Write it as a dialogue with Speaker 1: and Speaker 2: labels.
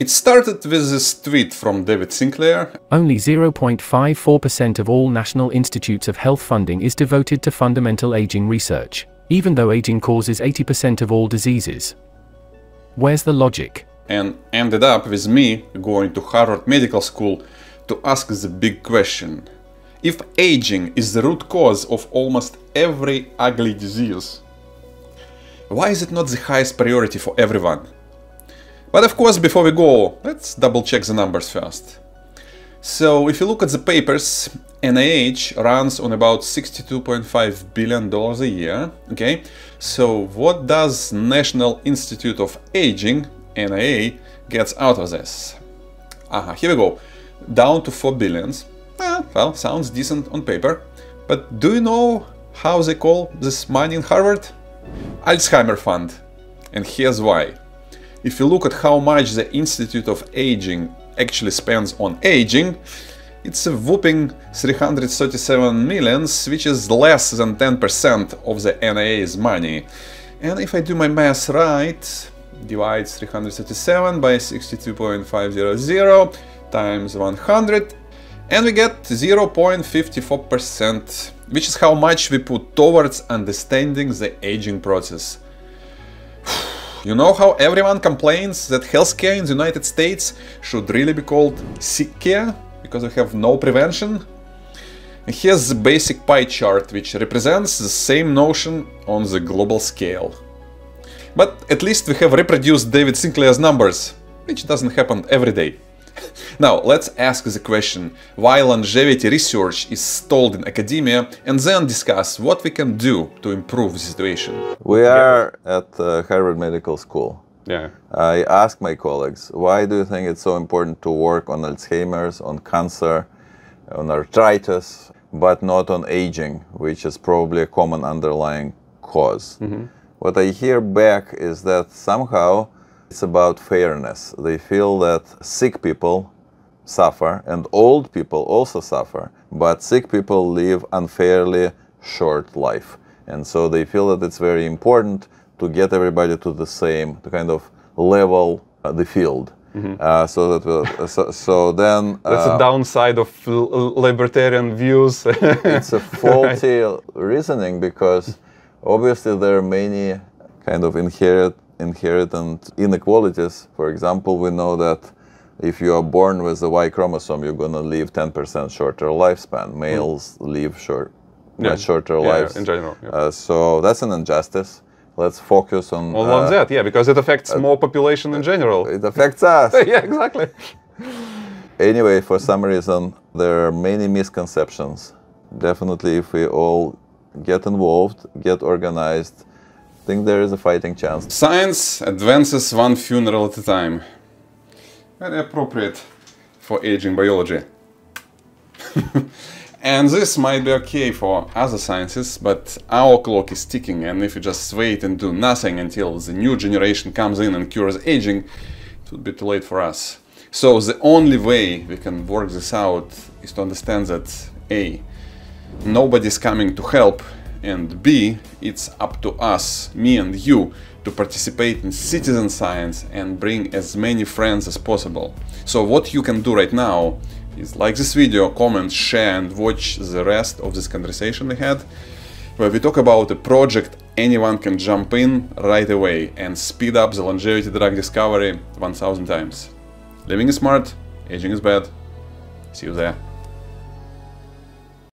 Speaker 1: It started with this tweet from David Sinclair.
Speaker 2: Only 0.54% of all National Institutes of Health funding is devoted to fundamental aging research, even though aging causes 80% of all diseases. Where's the logic?
Speaker 1: And ended up with me going to Harvard Medical School to ask the big question. If aging is the root cause of almost every ugly disease, why is it not the highest priority for everyone? But of course, before we go, let's double check the numbers first. So if you look at the papers, NIH runs on about 62.5 billion dollars a year, okay? So what does National Institute of Aging, NIA, gets out of this? Aha, here we go. Down to 4 billions. Eh, well, sounds decent on paper. But do you know how they call this money in Harvard? Alzheimer Fund. And here's why. If you look at how much the Institute of Aging actually spends on aging, it's a whooping 337 millions, which is less than 10% of the NIA's money. And if I do my math right, divide 337 by 62.500 times 100, and we get 0.54%, which is how much we put towards understanding the aging process. You know how everyone complains that healthcare in the United States should really be called sick care because we have no prevention? Here's the basic pie chart which represents the same notion on the global scale. But at least we have reproduced David Sinclair's numbers, which doesn't happen every day. Now, let's ask the question why longevity research is stalled in academia and then discuss what we can do to improve the situation.
Speaker 3: We are at uh, Harvard Medical School.
Speaker 1: Yeah.
Speaker 3: I ask my colleagues, why do you think it's so important to work on Alzheimer's, on cancer, on arthritis, but not on aging, which is probably a common underlying because mm -hmm. What I hear back is that somehow it's about fairness. They feel that sick people suffer and old people also suffer, but sick people live unfairly short life. And so they feel that it's very important to get everybody to the same, to kind of level uh, the field. Mm -hmm. uh, so that uh, so, so, then
Speaker 4: that's a uh, downside of libertarian views.
Speaker 3: it's a faulty reasoning because obviously there are many kind of inherent inherent inequalities. For example, we know that if you are born with the Y chromosome, you're going to live 10% shorter lifespan. Males mm. live short, yeah. much shorter
Speaker 4: yeah,
Speaker 3: lives.
Speaker 4: in general. Yeah.
Speaker 3: Uh, so that's an injustice. Let's focus on.
Speaker 4: Well, uh, on that, yeah, because it affects uh, more population in general.
Speaker 3: It affects us.
Speaker 4: yeah, exactly.
Speaker 3: anyway, for some reason, there are many misconceptions. Definitely, if we all get involved, get organized, think there is a fighting chance.
Speaker 1: Science advances one funeral at a time. Very appropriate for aging biology. and this might be okay for other sciences, but our clock is ticking and if we just wait and do nothing until the new generation comes in and cures aging, it would be too late for us. So the only way we can work this out is to understand that A. Nobody's coming to help and B, it's up to us, me and you, to participate in citizen science and bring as many friends as possible. So what you can do right now is like this video, comment, share and watch the rest of this conversation we had, where we talk about a project anyone can jump in right away and speed up the longevity drug discovery 1000 times. Living is smart, aging is bad. See you there.